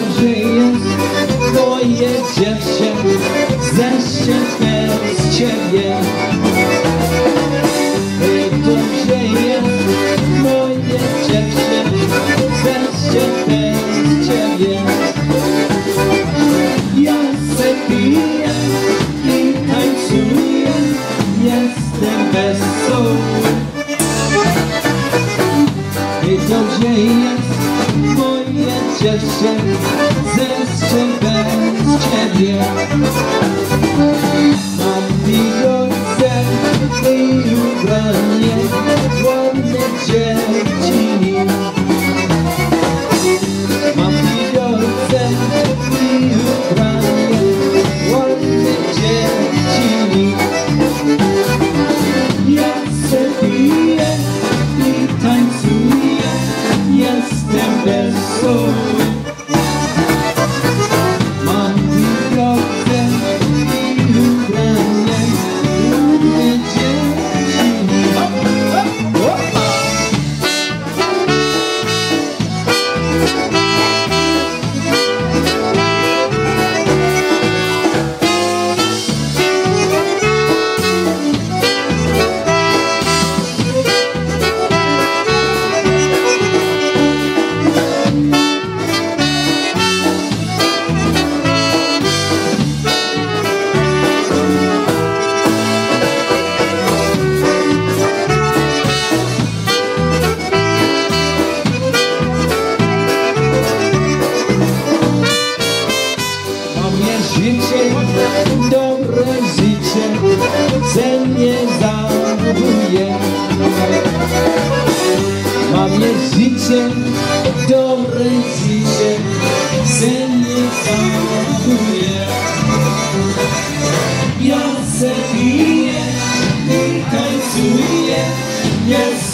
jest Moje dziewczę Zeszczepę z ciebie. Dobrze jest Moje dziewczę Zeszczepę z ciebie. Ja se piję I tańcuję Jestem wesoły. Dobrze jest dziewczę Zeszczę bez ciebie Mam pieniądze i ubranie Ładne dziewczyny dobre życie, ze mnie zachowuje. Ja se piję i tańcuję, jest